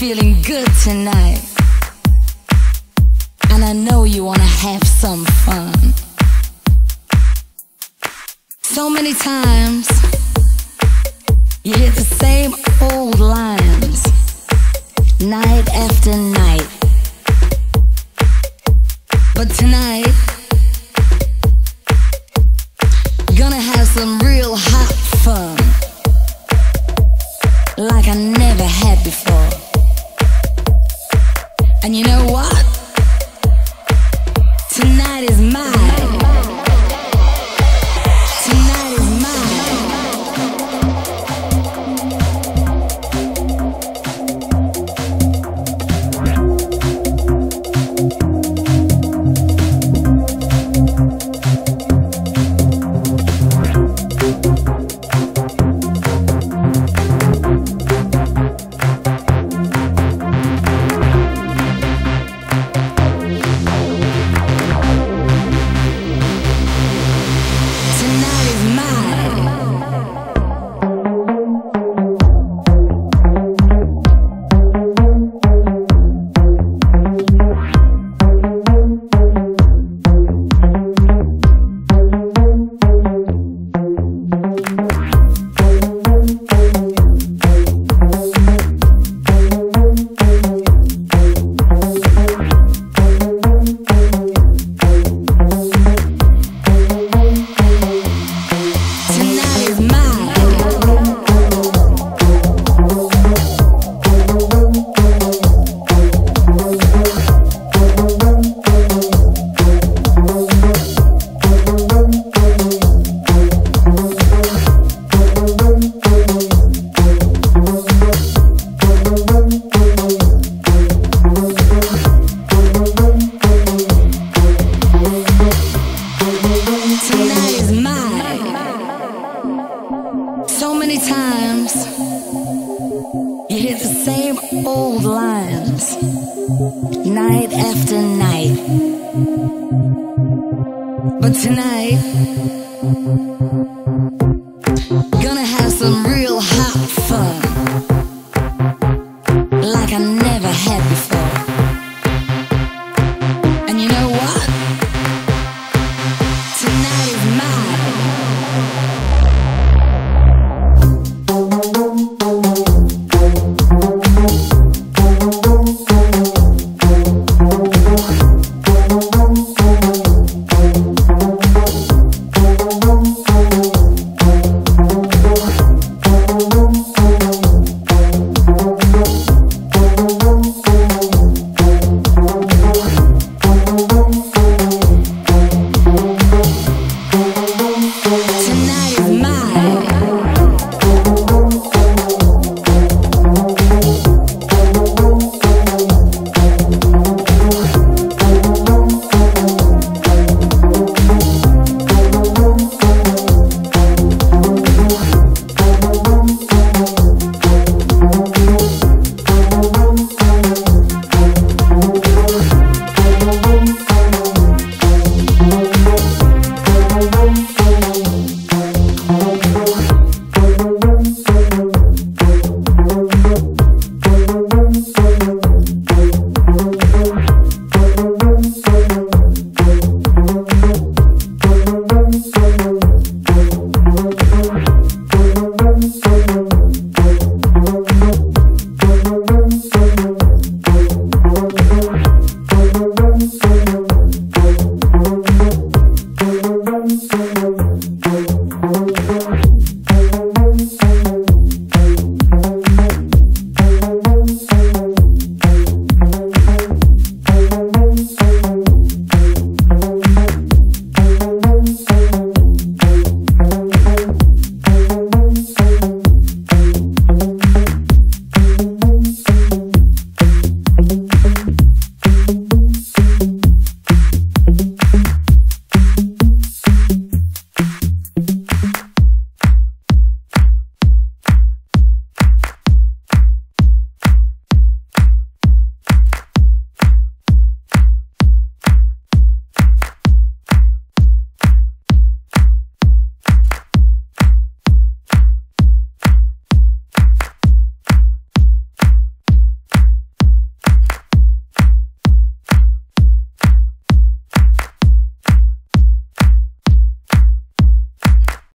feeling good tonight. And I know you wanna have some fun. So many times you hear the same old lines night after night. But tonight, gonna have some real hot fun like I never had before. And you know what? night after night. But tonight,